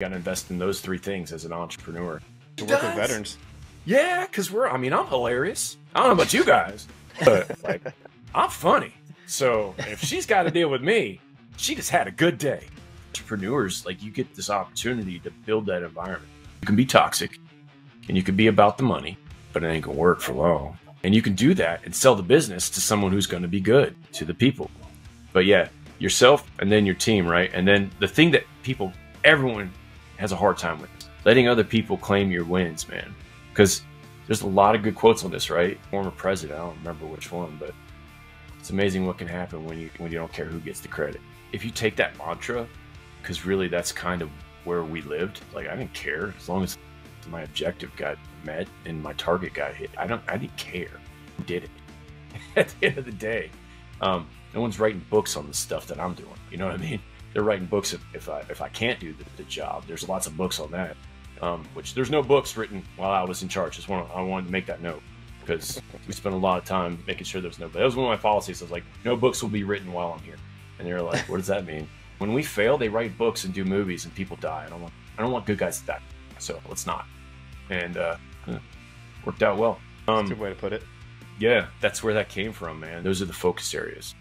got to invest in those three things as an entrepreneur. To work with veterans. Yeah, because we're, I mean, I'm hilarious. I don't know about you guys, but like, I'm funny. So if she's got to deal with me, she just had a good day. Entrepreneurs, like, you get this opportunity to build that environment. You can be toxic and you can be about the money, but it ain't gonna work for long. And you can do that and sell the business to someone who's gonna be good to the people. But yeah, yourself and then your team, right? And then the thing that people, everyone has a hard time with, letting other people claim your wins, man. Because there's a lot of good quotes on this, right? Former president, I don't remember which one, but it's amazing what can happen when you when you don't care who gets the credit. If you take that mantra, because really that's kind of where we lived. Like I didn't care as long as my objective got met and my target got hit. I don't. I didn't care. Did it. At the end of the day, um, no one's writing books on the stuff that I'm doing. You know what I mean? They're writing books if, if I if I can't do the, the job. There's lots of books on that. Um, which there's no books written while I was in charge. Just want I wanted to make that note because we spent a lot of time making sure there's no. That was one of my policies. I was like, no books will be written while I'm here. And they're like, what does that mean? When we fail, they write books and do movies, and people die. I don't want I don't want good guys to die. So let's not. And uh, worked out well. That's a Um, good way to put it. yeah, that's where that came from, man. Those are the focus areas.